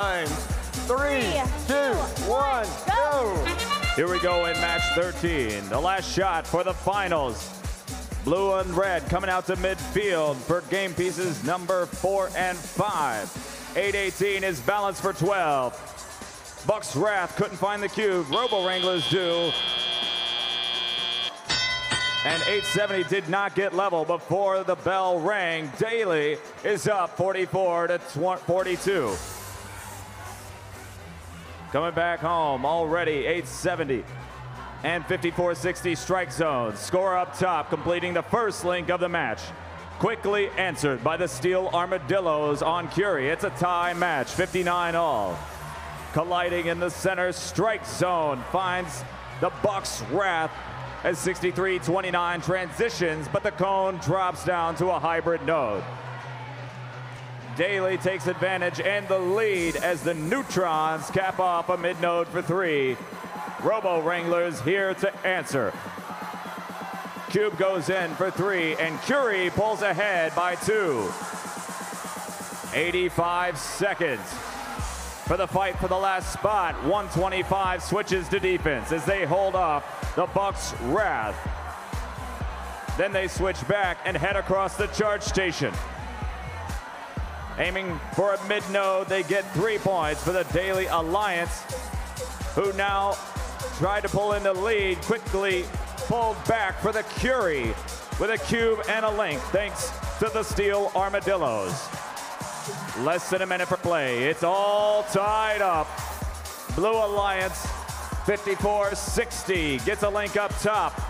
Time. Three, two, one, go. Here we go in match 13. The last shot for the finals. Blue and red coming out to midfield for game pieces number four and five. 818 is balanced for 12. Bucks Wrath couldn't find the cube. Robo Wranglers do. And 870 did not get level before the bell rang. Daly is up 44 to 42. Coming back home already 870 and 5460 strike zone. Score up top, completing the first link of the match. Quickly answered by the Steel Armadillos on Curie. It's a tie match, 59 all. Colliding in the center strike zone finds the Bucks Wrath as 63-29 transitions, but the cone drops down to a hybrid node. Daly takes advantage and the lead as the NUTRONs cap off a mid node for three. Robo Wranglers here to answer. Cube goes in for three, and Curie pulls ahead by two. 85 seconds for the fight for the last spot. 125 switches to defense as they hold off the Bucks Wrath. Then they switch back and head across the charge station. Aiming for a mid node, they get three points for the Daly Alliance, who now tried to pull in the lead, quickly pulled back for the Curie with a cube and a link, thanks to the Steel Armadillos. Less than a minute for play. It's all tied up. Blue Alliance 54-60 gets a link up top.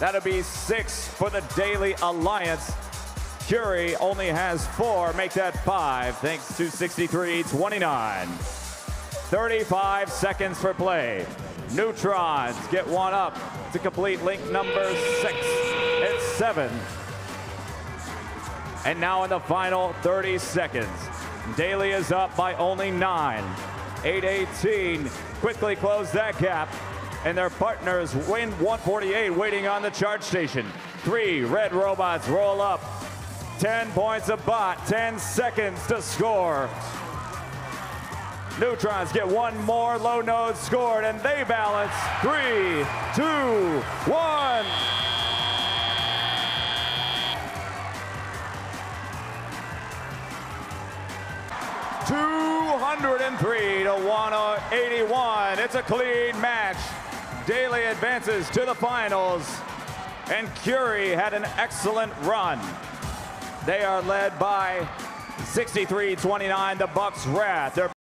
That'll be six for the Daly Alliance. Curie only has four, make that five, thanks to 63-29. 35 seconds for play. NUTRONs get one up to complete link number six. It's seven. And now in the final 30 seconds, Daly is up by only nine. 818 quickly close that gap, and their partners win 148 waiting on the charge station. Three red robots roll up. 10 points a bot, 10 seconds to score. NUTRONs get one more low node scored, and they balance. Three, two, one. Two hundred and three to one oh eighty-one. It's a clean match. Daly advances to the finals, and Curie had an excellent run. They are led by 63-29, the Bucks Wrath.